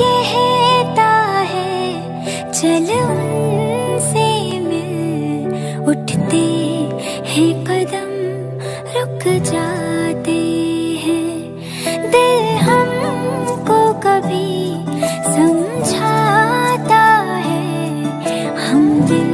कहता है, चल उनसे मिल। उठते हैं, कदम रुक जाते हैं। दिल हमको कभी समझाता है, हम दिल